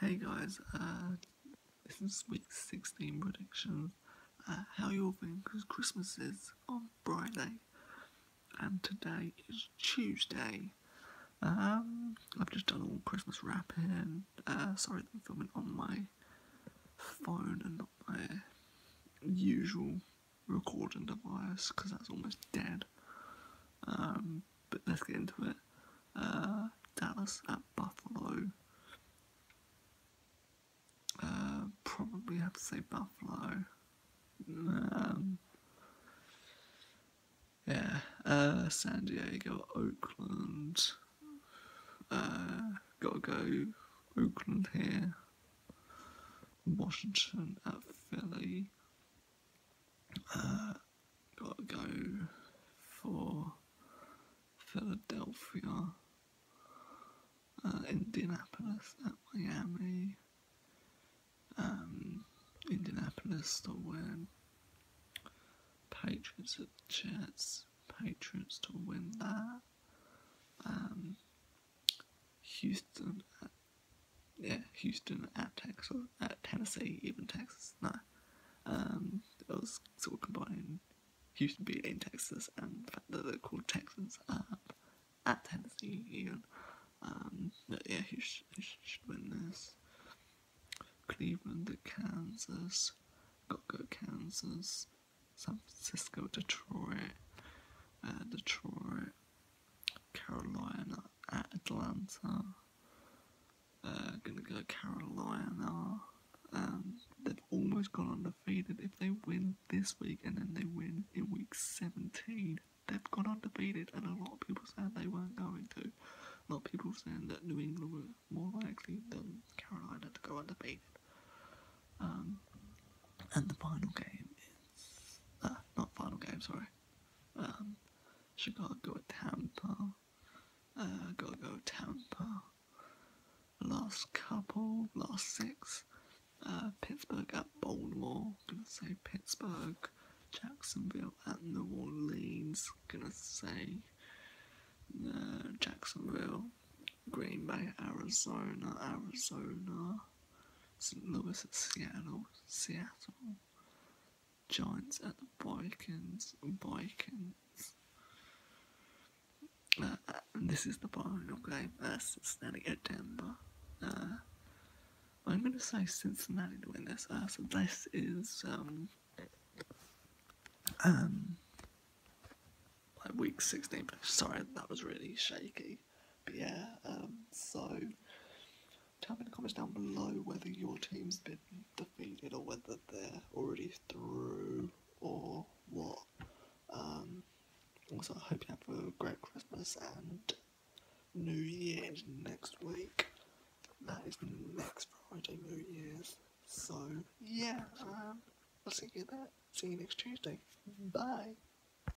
Hey guys, uh, this is week 16 predictions. Uh, how you all? Because Christmas is on Friday, and today is Tuesday. Um, I've just done all Christmas wrapping. Uh, sorry I'm filming on my phone and not my usual recording device, because that's almost dead. Um, but let's get into it. Uh, Dallas at Buffalo. Uh, probably have to say Buffalo. Um, yeah, uh, San Diego, Oakland. Uh, gotta go Oakland here. Washington at Philly. Uh, gotta go for Philadelphia. Uh, Indianapolis at Miami. Um, to win. Patriots at Jets. Patriots to win that. Um, Houston at yeah, Houston at Texas, at Tennessee, even Texas. No, um, it was sort of combining Houston in Texas and the fact that they're called Texans uh, at Tennessee even. Um, but yeah, Houston, Houston should win this. Cleveland at Kansas, Kansas, San Francisco, Detroit, uh, Detroit, Carolina Atlanta. Uh, gonna go Carolina. Um, they've almost gone undefeated. If they win this week and then they win in week 17, they've gone undefeated. And a lot of people said they weren't going to. A lot of people saying that New England were more likely than Carolina to go undefeated. Um, and the final game is uh, not final game, sorry. Um, Chicago at Tampa. Uh, gotta go Tampa. Last couple, last six. Uh, Pittsburgh at Baltimore. Gonna say Pittsburgh. Jacksonville at New Orleans. Gonna say uh, Jacksonville. Green Bay, Arizona, Arizona. St. Louis at Seattle, Seattle. Giants at the Vikings, Vikings. Uh, this is the final game. Uh, Cincinnati at Denver. Uh, I'm going to say Cincinnati to win this. Uh, so this is um, um, like week 16. Sorry, that was really shaky. But yeah, um, so tell me in the comments down below whether your team's been defeated or whether they're already through or what. Um, also, I hope you have a great Christmas and New Year's next week. That is next Friday, New Year's. So, yeah, um, I'll see you there. See you next Tuesday. Bye.